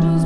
Dos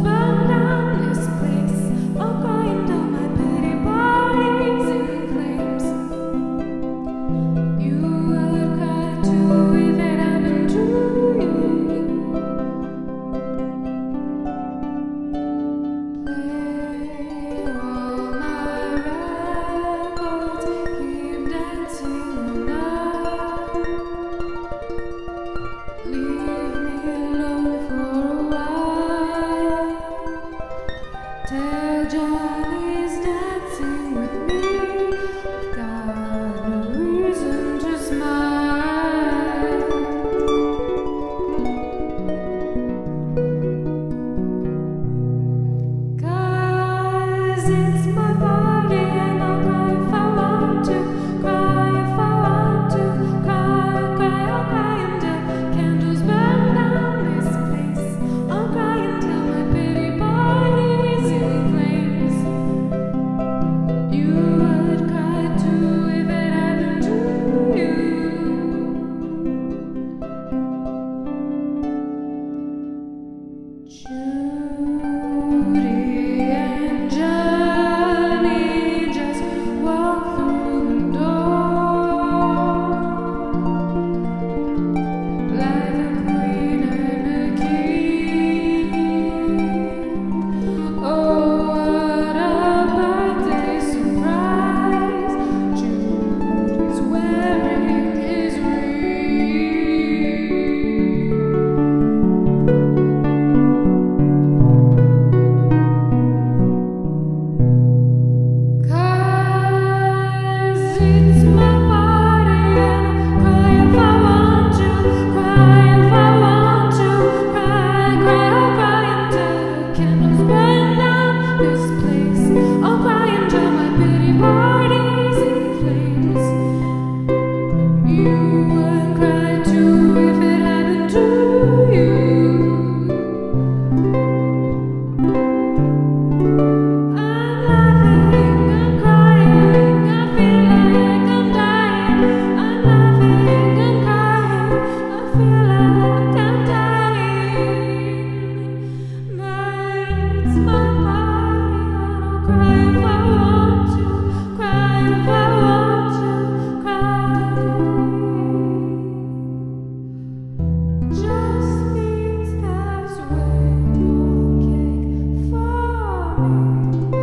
嗯